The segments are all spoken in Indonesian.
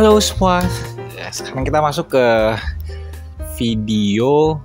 Halo semua, sekarang kita masuk ke video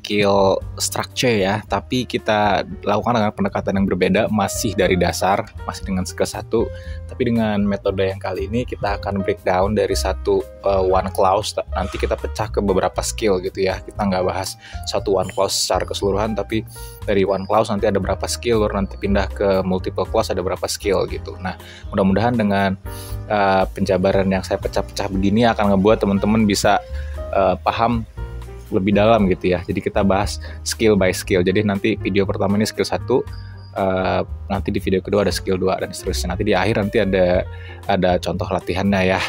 skill structure ya, tapi kita lakukan dengan pendekatan yang berbeda, masih dari dasar, masih dengan skill satu, tapi dengan metode yang kali ini kita akan breakdown dari satu uh, one clause, nanti kita pecah ke beberapa skill gitu ya, kita nggak bahas satu one clause secara keseluruhan, tapi dari one clause nanti ada berapa skill, baru nanti pindah ke multiple clause ada berapa skill gitu. Nah, mudah-mudahan dengan uh, penjabaran yang saya pecah-pecah begini akan ngebuat teman-teman bisa uh, paham lebih dalam gitu ya. Jadi kita bahas skill by skill. Jadi nanti video pertama ini skill 1, uh, eh, nanti di video kedua ada skill 2 dan seterusnya. Nanti di akhir nanti ada ada contoh latihannya ya.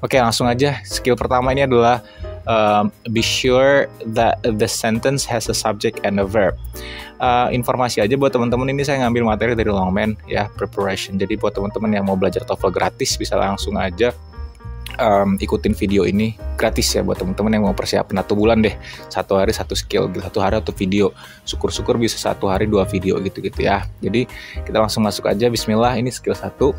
Oke, langsung aja. Skill pertama ini adalah um, be sure that the sentence has a subject and a verb. Uh, informasi aja buat teman-teman ini saya ngambil materi dari Longman ya preparation. Jadi buat teman-teman yang mau belajar TOEFL gratis bisa langsung aja um, ikutin video ini gratis ya buat teman-teman yang mau persiapan satu bulan deh satu hari satu skill satu hari satu video syukur-syukur bisa satu hari dua video gitu-gitu ya jadi kita langsung masuk aja Bismillah ini skill satu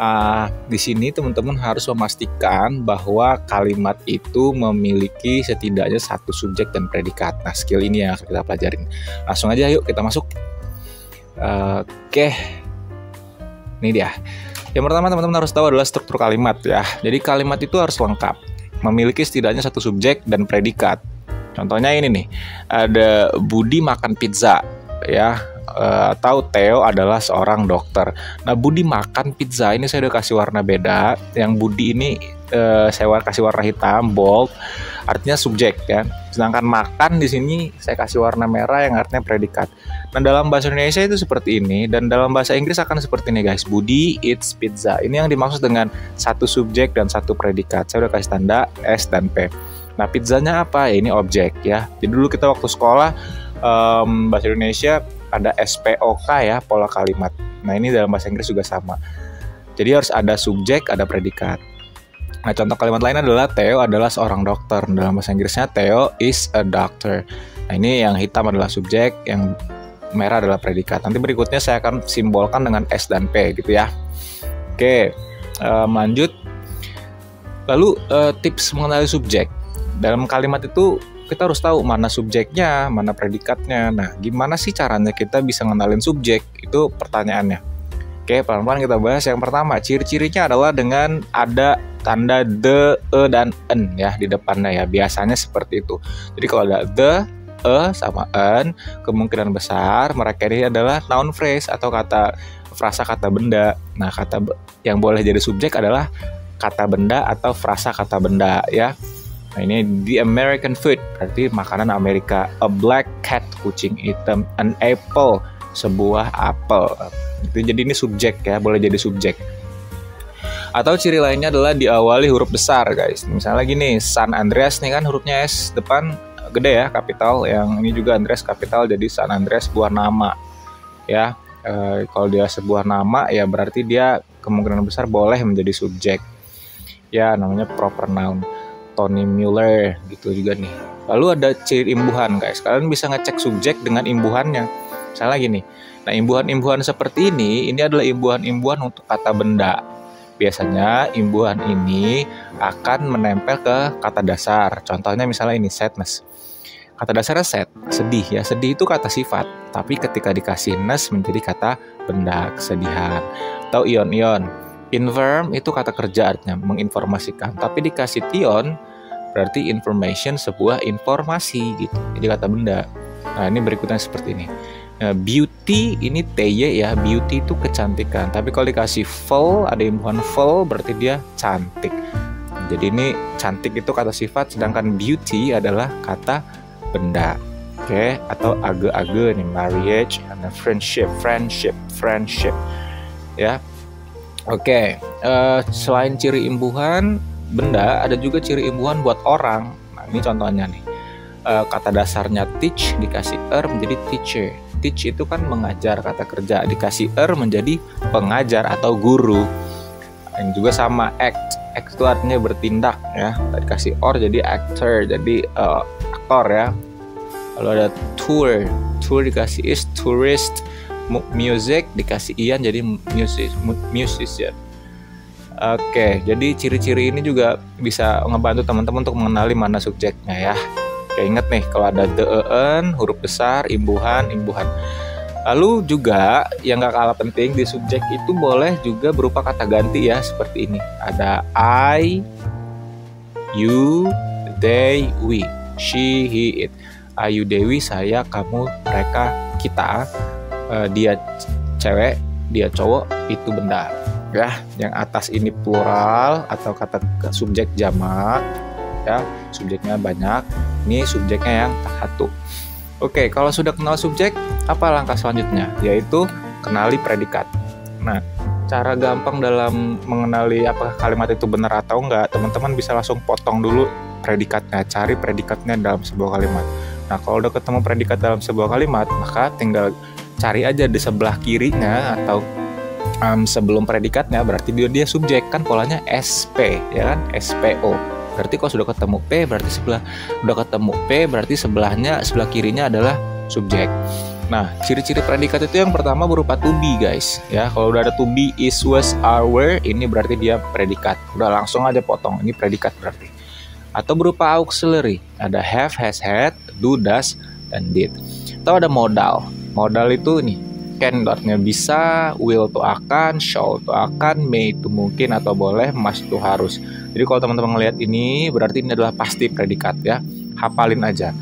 uh, di sini teman-teman harus memastikan bahwa kalimat itu memiliki setidaknya satu subjek dan predikat. Nah, skill ini yang kita pelajarin. Langsung aja yuk kita masuk. Uh, Oke. Okay. Ini dia. Yang pertama teman-teman harus tahu adalah struktur kalimat ya. Jadi kalimat itu harus lengkap, memiliki setidaknya satu subjek dan predikat. Contohnya ini nih, ada Budi makan pizza ya uh, tahu Theo adalah seorang dokter. Nah Budi makan pizza ini saya udah kasih warna beda. Yang Budi ini uh, saya kasih warna hitam bold, artinya subjek ya. Sedangkan makan di sini saya kasih warna merah yang artinya predikat. Nah dalam bahasa Indonesia itu seperti ini dan dalam bahasa Inggris akan seperti ini guys. Budi eats pizza. Ini yang dimaksud dengan satu subjek dan satu predikat. Saya udah kasih tanda S dan P. Nah pizzanya apa? Ya ini objek ya. Jadi dulu kita waktu sekolah um, bahasa Indonesia ada SPOK ya pola kalimat. Nah ini dalam bahasa Inggris juga sama. Jadi harus ada subjek, ada predikat. Nah contoh kalimat lain adalah Theo adalah seorang dokter. Dalam bahasa Inggrisnya Theo is a doctor. Nah ini yang hitam adalah subjek, yang merah adalah predikat. Nanti berikutnya saya akan simbolkan dengan S dan P gitu ya. Oke, um, lanjut. Lalu uh, tips mengenali subjek. Dalam kalimat itu kita harus tahu mana subjeknya, mana predikatnya. Nah, gimana sih caranya kita bisa ngenalin subjek? Itu pertanyaannya. Oke, pelan-pelan kita bahas. Yang pertama, ciri-cirinya adalah dengan ada tanda the, e, dan en ya di depannya ya. Biasanya seperti itu. Jadi kalau ada the, e sama en, kemungkinan besar mereka ini adalah noun phrase atau kata frasa kata benda. Nah, kata yang boleh jadi subjek adalah kata benda atau frasa kata benda ya. Nah ini the American food berarti makanan Amerika. A black cat kucing hitam. An apple sebuah apel. Jadi ini subjek ya, boleh jadi subjek. Atau ciri lainnya adalah diawali huruf besar guys. Misalnya gini, San Andreas nih kan hurufnya S depan gede ya kapital. Yang ini juga Andreas kapital jadi San Andreas sebuah nama ya. E, kalau dia sebuah nama ya berarti dia kemungkinan besar boleh menjadi subjek. Ya namanya proper noun. Tony Mueller gitu juga nih. Lalu ada ciri imbuhan guys. Kalian bisa ngecek subjek dengan imbuhannya. Misalnya gini. Nah, imbuhan-imbuhan seperti ini ini adalah imbuhan-imbuhan untuk kata benda. Biasanya imbuhan ini akan menempel ke kata dasar. Contohnya misalnya ini sadness. Kata dasarnya sad, sedih ya. Sedih itu kata sifat, tapi ketika dikasih ness menjadi kata benda, kesedihan. Atau ion-ion. Infirm itu kata kerja artinya menginformasikan, tapi dikasih tion berarti information sebuah informasi gitu jadi kata benda nah ini berikutnya seperti ini nah, beauty ini ty ya beauty itu kecantikan. Tapi kalau dikasih full ada imbuhan full berarti dia cantik. Jadi ini cantik itu kata sifat sedangkan beauty adalah kata benda. Oke okay? atau age-age nih marriage and friendship friendship friendship. Ya. Oke okay. uh, eh, selain ciri imbuhan benda ada juga ciri imbuhan buat orang. Nah ini contohnya nih. Uh, kata dasarnya teach dikasih er menjadi teacher teach itu kan mengajar kata kerja dikasih er menjadi pengajar atau guru. Yang juga sama act. Act itu artinya bertindak ya. Dikasih or jadi actor jadi uh, aktor ya. Lalu ada tour. Tour dikasih is tourist. Music dikasih ian jadi music musician. Oke, jadi ciri-ciri ini juga bisa ngebantu teman-teman untuk mengenali mana subjeknya ya. Ingat nih kalau ada the en, huruf besar, imbuhan, imbuhan. Lalu juga yang gak kalah penting di subjek itu boleh juga berupa kata ganti ya seperti ini. Ada I, you, they, we, she, he, it. Ayu Dewi, saya, kamu, mereka, kita, uh, dia cewek, dia cowok, itu benda ya yang atas ini plural atau kata subjek jamak ya subjeknya banyak ini subjeknya yang satu. Oke kalau sudah kenal subjek apa langkah selanjutnya? Yaitu kenali predikat. Nah cara gampang dalam mengenali apakah kalimat itu benar atau enggak teman-teman bisa langsung potong dulu predikatnya cari predikatnya dalam sebuah kalimat. Nah kalau udah ketemu predikat dalam sebuah kalimat maka tinggal cari aja di sebelah kirinya atau um, sebelum predikatnya berarti dia dia subjek kan polanya SP ya kan? SPO berarti kalau sudah ketemu P berarti sebelah udah ketemu P berarti sebelahnya sebelah kirinya adalah subjek Nah, ciri-ciri predikat itu yang pertama berupa to be, guys. Ya, kalau udah ada to be, is, was, are, were, ini berarti dia predikat. Udah langsung aja potong, ini predikat berarti. Atau berupa auxiliary, ada have, has, had, do, does, dan did. Atau ada modal. Modal itu nih, can dotnya bisa, will tuh akan, shall tuh akan, may itu mungkin atau boleh, must tuh harus. Jadi kalau teman-teman ngelihat ini berarti ini adalah pasti predikat ya. Hafalin aja.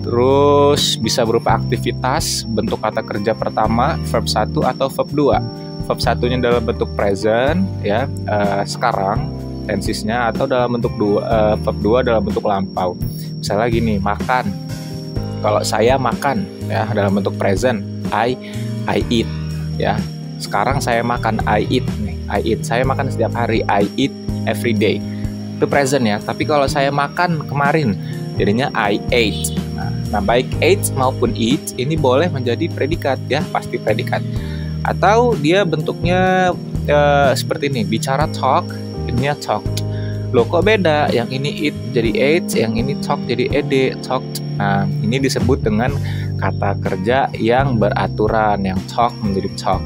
Terus bisa berupa aktivitas, bentuk kata kerja pertama, verb 1 atau verb 2. Verb satunya dalam bentuk present ya, uh, sekarang tensisnya atau dalam bentuk dua, uh, verb 2 dalam bentuk lampau. Misalnya gini, makan. Kalau saya makan ya dalam bentuk present, I I eat ya. Sekarang saya makan I eat nih. I eat. Saya makan setiap hari. I eat every day. Itu present ya. Tapi kalau saya makan kemarin jadinya I ate. Nah, nah baik ate maupun eat ini boleh menjadi predikat ya, pasti predikat. Atau dia bentuknya uh, seperti ini, bicara talk, ini talked. Loh kok beda? Yang ini eat jadi ate, yang ini talk jadi ed, talked. Nah, ini disebut dengan kata kerja yang beraturan, yang talk menjadi talk.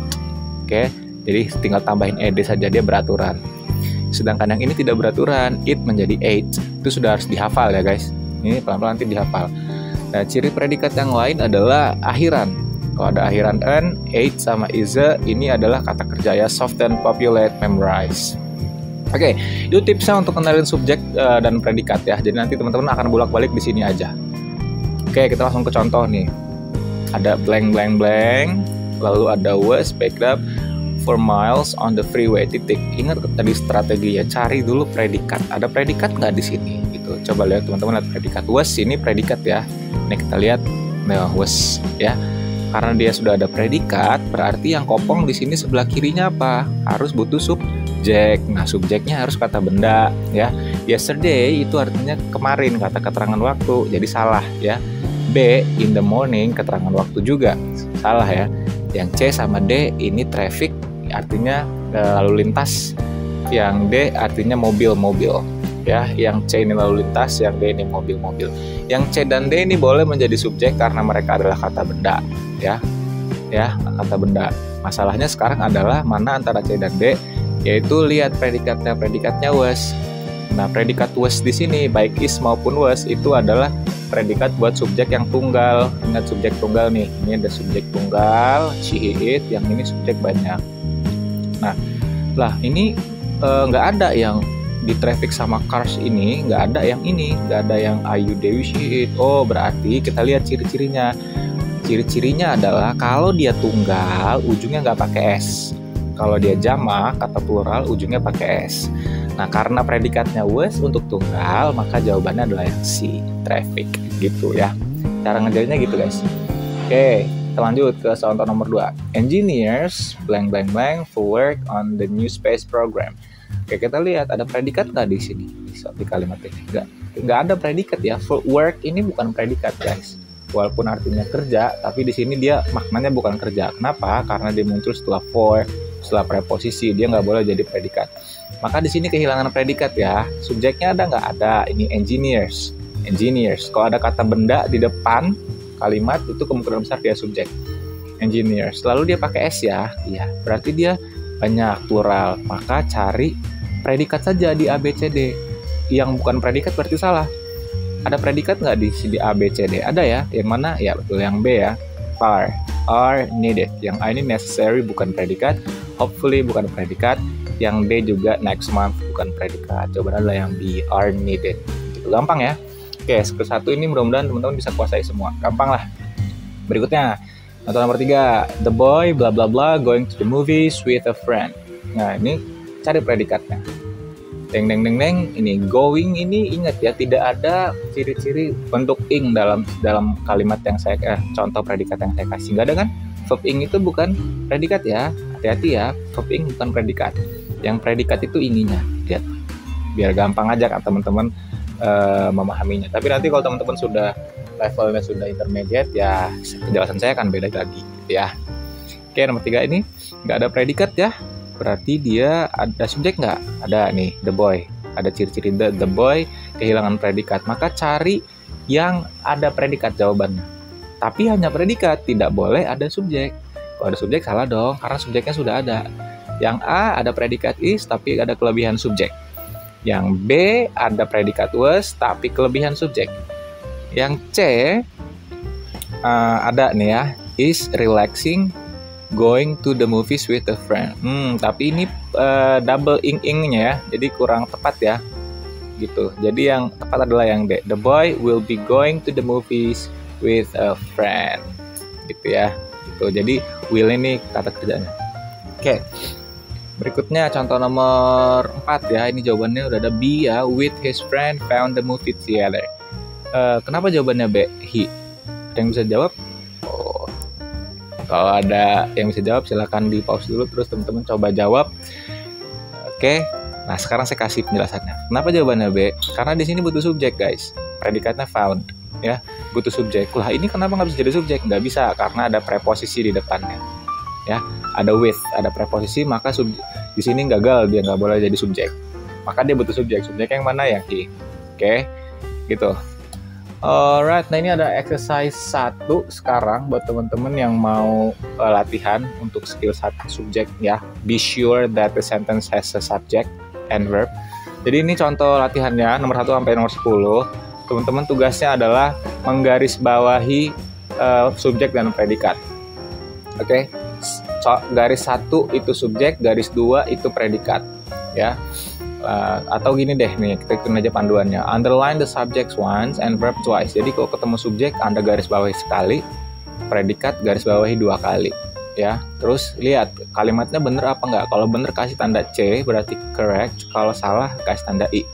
Oke, jadi tinggal tambahin ed saja dia beraturan. Sedangkan yang ini tidak beraturan, it menjadi ate. Itu sudah harus dihafal ya guys. Ini pelan-pelan nanti dihafal. Nah, ciri predikat yang lain adalah akhiran. Kalau ada akhiran n, ate sama is ini adalah kata kerja ya soft and populate, memorize. Oke, itu tipsnya untuk kenalin subjek uh, dan predikat ya. Jadi nanti teman-teman akan bolak-balik di sini aja. Oke, kita langsung ke contoh nih ada blank blank blank lalu ada was backed up for miles on the freeway titik. Ingat tadi strategi ya cari dulu predikat. Ada predikat nggak di sini? Gitu. Coba lihat teman-teman lihat predikat. Was ini predikat ya. Ini kita lihat nah was ya. Karena dia sudah ada predikat berarti yang kopong di sini sebelah kirinya apa? Harus butuh subjek. Nah subjeknya harus kata benda ya. Yesterday itu artinya kemarin kata keterangan waktu. Jadi salah ya. B in the morning keterangan waktu juga. Salah ya. Yang C sama D ini traffic artinya e, lalu lintas yang D artinya mobil-mobil ya yang C ini lalu lintas yang D ini mobil-mobil yang C dan D ini boleh menjadi subjek karena mereka adalah kata benda ya ya kata benda masalahnya sekarang adalah mana antara C dan D yaitu lihat predikatnya predikatnya was nah predikat was di sini baik is maupun was itu adalah predikat buat subjek yang tunggal. Ingat subjek tunggal nih. Ini ada subjek tunggal, she, it, yang ini subjek banyak. Nah, lah ini eh, nggak uh, ada yang di traffic sama cars ini nggak ada yang ini nggak ada yang ayu dewi it. Oh berarti kita lihat ciri-cirinya. Ciri-cirinya adalah kalau dia tunggal ujungnya nggak pakai s. Kalau dia jamak kata plural ujungnya pakai s. Nah, karena predikatnya was untuk tunggal, maka jawabannya adalah yang C, traffic gitu ya. Cara ngejarnya gitu guys. Oke, kita lanjut ke contoh nomor 2. Engineers blank blank blank for work on the new space program. Oke, kita lihat ada predikat nggak di sini di kalimat ini? Nggak, nggak ada predikat ya. For work ini bukan predikat guys. Walaupun artinya kerja, tapi di sini dia maknanya bukan kerja. Kenapa? Karena dia muncul setelah for, setelah preposisi. Dia nggak boleh jadi predikat maka di sini kehilangan predikat ya. Subjeknya ada nggak? Ada. Ini engineers. Engineers. Kalau ada kata benda di depan kalimat itu kemungkinan besar dia subjek. Engineers. Lalu dia pakai s ya. Iya. Berarti dia banyak plural. Maka cari predikat saja di ABCD yang bukan predikat berarti salah. Ada predikat nggak di di ABCD ada ya. Yang mana? Ya betul. Yang B ya. Are are needed. Yang A ini necessary bukan predikat. Hopefully bukan predikat. Yang D juga next month bukan predikat. Jawabannya adalah yang B are needed. Gampang ya oke ke satu ini mudah-mudahan teman-teman bisa kuasai semua. Gampang lah. Berikutnya atau nomor tiga the boy bla bla bla going to the movies with a friend. Nah ini cari predikatnya. Deng deng deng deng. Ini going ini ingat ya tidak ada ciri-ciri bentuk ing dalam dalam kalimat yang saya eh, contoh predikat yang saya kasih. Nggak ada kan? Verb ing itu bukan predikat ya. Hati-hati ya verb ing bukan predikat. Yang predikat itu inginya lihat. Biar gampang aja kan teman-teman uh, memahaminya tapi nanti kalau teman-teman sudah levelnya sudah intermediate ya penjelasan saya akan beda lagi ya oke nomor tiga ini nggak ada predikat ya berarti dia ada subjek nggak? Ada nih, the boy. Ada ciri-ciri the, the boy kehilangan predikat. Maka cari yang ada predikat jawabannya. Tapi hanya predikat, tidak boleh ada subjek. Kalau ada subjek salah dong, karena subjeknya sudah ada. Yang A ada predikat is, tapi ada kelebihan subjek. Yang B ada predikat was, tapi kelebihan subjek. Yang C uh, ada nih ya, is relaxing going to the movies with a friend. Hmm, tapi ini uh, double ing-ingnya ya, jadi kurang tepat ya. Gitu. Jadi yang tepat adalah yang D. The boy will be going to the movies with a friend. Gitu ya. Gitu. Jadi will ini kata kerjanya. Oke. Okay. Berikutnya contoh nomor 4 ya. Ini jawabannya udah ada B ya. With his friend found the movie theater. Uh, kenapa jawabannya B? He. Ada yang bisa jawab? Kalau ada yang bisa jawab silahkan di pause dulu terus teman-teman coba jawab. Oke. Nah, sekarang saya kasih penjelasannya. Kenapa jawabannya B? Karena di sini butuh subjek, guys. Predikatnya found, ya. Butuh subjek. Lah, ini kenapa nggak bisa jadi subjek? Nggak bisa karena ada preposisi di depannya. Ya, ada with, ada preposisi, maka sub, di sini gagal dia nggak boleh jadi subjek. Maka dia butuh subjek. Subjek yang mana ya? Oke. Gitu. Alright, nah ini ada exercise satu sekarang buat teman-teman yang mau uh, latihan untuk skill satu subjek ya. Be sure that the sentence has a subject and verb. Jadi ini contoh latihannya nomor 1 sampai nomor 10. Teman-teman tugasnya adalah menggarisbawahi uh, subjek dan predikat. Oke. Okay? Garis satu itu subjek, garis dua itu predikat ya. Uh, atau gini deh nih kita ikutin aja panduannya. Underline the subject once and verb twice. Jadi kalau ketemu subjek anda garis bawahi sekali predikat garis bawahi dua kali ya. Terus lihat kalimatnya bener apa enggak? Kalau bener kasih tanda C berarti correct. Kalau salah kasih tanda I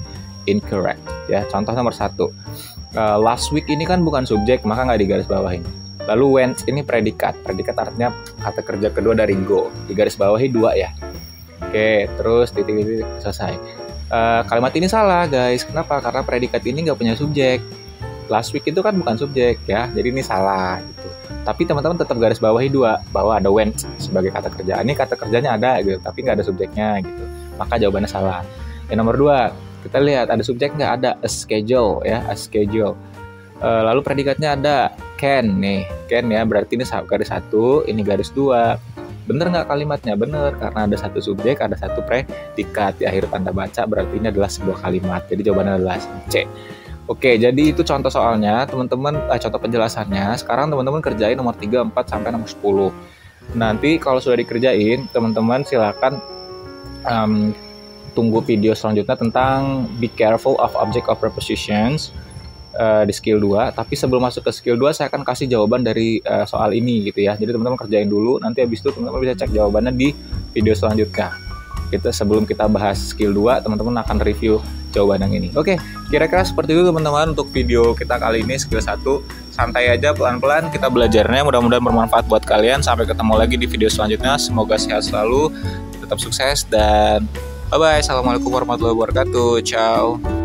incorrect ya. Contoh nomor satu. Uh, last week ini kan bukan subjek maka nggak digaris bawahi lalu went ini predikat predikat artinya kata kerja kedua dari go digaris bawahi dua ya Oke, terus titik-titik selesai. Uh, kalimat ini salah guys. Kenapa? Karena predikat ini nggak punya subjek. Last week itu kan bukan subjek ya, jadi ini salah gitu. Tapi teman-teman tetap garis bawahi dua bahwa ada went sebagai kata kerja. Ini kata kerjanya ada gitu, tapi nggak ada subjeknya gitu. Maka jawabannya salah. Yang nomor dua, kita lihat ada subjek nggak ada a schedule ya, a schedule. Uh, lalu predikatnya ada can nih, can ya berarti ini garis satu, ini garis dua Bener nggak kalimatnya? Bener, karena ada satu subjek, ada satu predikat. Di akhir tanda baca berarti ini adalah sebuah kalimat. Jadi jawabannya adalah C. Oke, jadi itu contoh soalnya, teman-teman, eh, contoh penjelasannya. Sekarang teman-teman kerjain nomor 3, 4, sampai nomor 10. Nanti kalau sudah dikerjain, teman-teman silakan um, tunggu video selanjutnya tentang be careful of object of prepositions uh, di skill 2 tapi sebelum masuk ke skill 2 saya akan kasih jawaban dari uh, soal ini gitu ya. Jadi teman-teman kerjain dulu. Nanti habis itu teman-teman bisa cek jawabannya di video selanjutnya. Kita sebelum kita bahas skill 2 teman-teman akan review jawaban yang ini. Oke kira-kira seperti itu teman-teman untuk video kita kali ini skill 1 santai aja pelan-pelan kita belajarnya mudah-mudahan bermanfaat buat kalian. Sampai ketemu lagi di video selanjutnya. Semoga sehat selalu tetap sukses dan bye bye assalamualaikum warahmatullahi wabarakatuh. Ciao